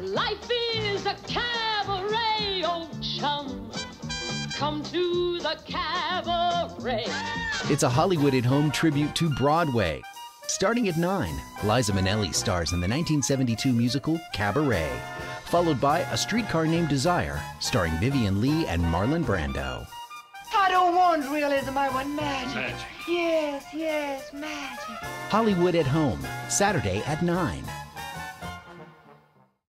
Life is a cabaret, old chum. Come to the cabaret. It's a Hollywood at Home tribute to Broadway. Starting at 9, Liza Minnelli stars in the 1972 musical Cabaret, followed by A Streetcar Named Desire, starring Vivien Leigh and Marlon Brando. I don't want realism, I want magic. Magic. Yes, yes, magic. Hollywood at Home, Saturday at 9.